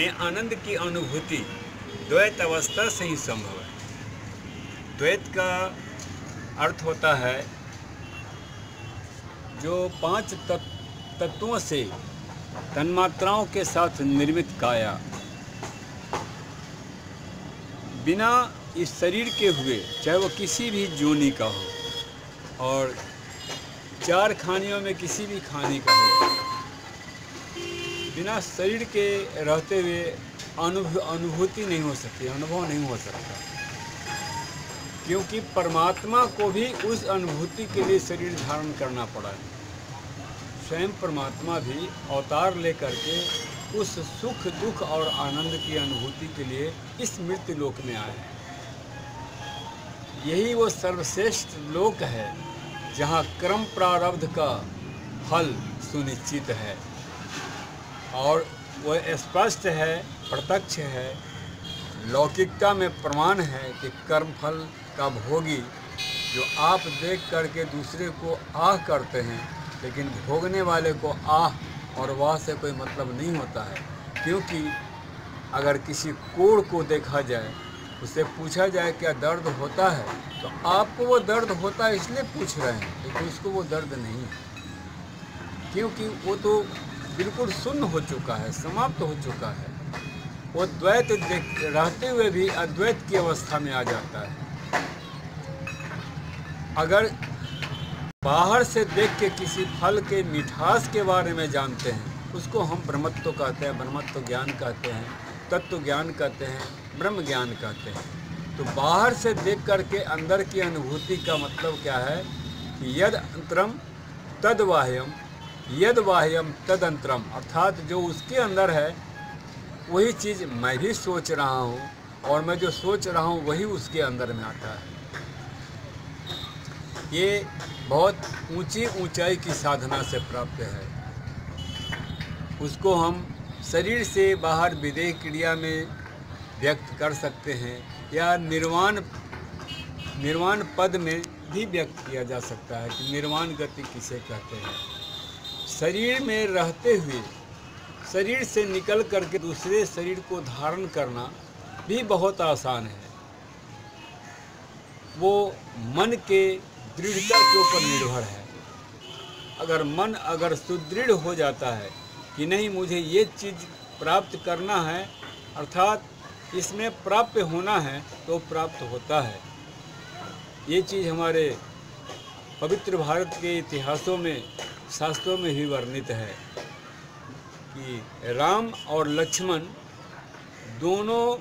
में आनंद की अनुभूति द्वैत अवस्था से ही संभव है। द्वैत का अर्थ होता है जो पाँच तत्- तत्वों से तन्मात्राओं के साथ निर्मित काया। बिना इस शरीर के हुए, चाहे वो किसी भी जोनी का हो, और चार खानियों में किसी भी खाने का हो बिना शरीर के रहते हुए अनुभूति नहीं हो सकती, अनुभव नहीं हो सकता। क्योंकि परमात्मा को भी उस अनुभूति के लिए शरीर धारण करना पड़ा है। स्वयं परमात्मा भी अवतार लेकर के उस सुख, दुख और आनंद की अनुभूति के लिए इस मृत्यु लोक में आए हैं। यही वो सर्वश्रेष्ठ लोक है जहाँ क्रम प्रारब्ध का फल सुनिश्चित है। और वह स्पष्ट है, प्रत्यक्ष है, लौकिकता में प्रमाण है कि कर्म फल का भोगी जो आप देख करके दूसरे को आह करते हैं, लेकिन भोगने वाले को आह और वाह से कोई मतलब नहीं होता है। क्योंकि अगर किसी कोड़ को देखा जाए उससे पूछा जाए क्या दर्द होता है तो आपको वो दर्द होता है इसलिए पूछ रहे हैं लेकिन उसको वो दर्द नहीं है। क्योंकि वो तो बिल्कुल सुन्न हो चुका है, समाप्त हो चुका है। वो द्वैत रहते हुए भी अद्वैत की अवस्था में आ जाता है। अगर बाहर से देख के किसी फल के मिठास के बारे में जानते हैं, उसको हम ब्रह्मत्व कहते हैं, ब्रह्मत्व ज्ञान कहते हैं, तत्व ज्ञान कहते हैं, ब्रह्म ज्ञान कहते हैं। तो बाहर से देख करके अंदर की अनुभूति का मतलब क्या है कि यद अंतरम तद बाह्यम यद बाह्यम तद अंतरम अर्थात जो उसके अंदर है, वही चीज़ मैं भी सोच रहा हूँ और मैं जो सोच रहा हूँ, वही उसके अंदर में आता है। ये बहुत ऊँची ऊंचाई की साधना से प्राप्त है। उसको हम शरीर से बाहर विदेह क्रिया में व्यक्त कर सकते हैं या निर्वाण निर्वाण पद में भी व्यक्त किया जा सकता है कि निर्वाण गति किसे कहते हैं। शरीर में रहते हुए शरीर से निकल करके दूसरे शरीर को धारण करना भी बहुत आसान है। वो मन के दृढ़ता के ऊपर निर्भर है। अगर मन अगर सुदृढ़ हो जाता है कि नहीं, मुझे ये चीज़ प्राप्त करना है, अर्थात इसमें प्राप्त होना है तो प्राप्त होता है। ये चीज़ हमारे पवित्र भारत के इतिहासों में शास्त्रों में भी वर्णित है कि राम और लक्ष्मण दोनों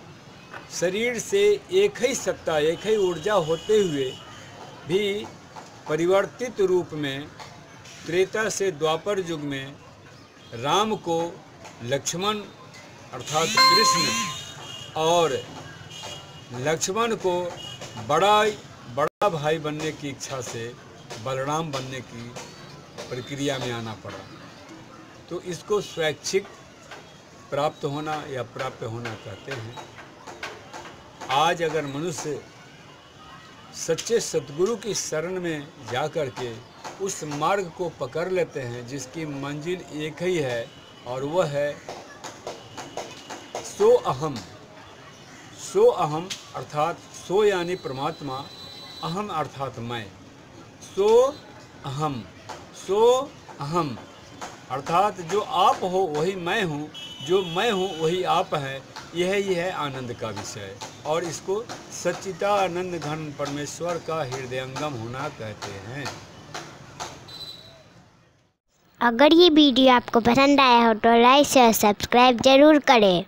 शरीर से एक ही सत्ता, एक ही ऊर्जा होते हुए भी परिवर्तित रूप में त्रेता से द्वापर युग में राम को लक्ष्मण अर्थात कृष्ण और लक्ष्मण को बड़ा बड़ा भाई बनने की इच्छा से, बलराम बनने की प्रक्रिया में आना पड़ा। तो इसको स्वैच्छिक प्राप्त होना या प्राप्त होना कहते हैं। आज अगर मनुष्य सच्चे सतगुरु की शरण में जा कर के उस मार्ग को पकड़ लेते हैं, जिसकी मंजिल एक ही है, और वह है सो अहम। सो अहम अर्थात सो यानी परमात्मा, अहम अर्थात मैं। सो अहम। सो अहम। अर्थात जो आप हो, वही मैं हूँ। जो मैं हूँ, वही आप है। यह ही है आनंद का विषय। और इसको सच्चिता आनंद घन परमेश्वर का हृदयंगम होना कहते हैं। अगर ये वीडियो आपको पसंद आया हो तो लाइक, शेयर, सब्सक्राइब ज़रूर करें।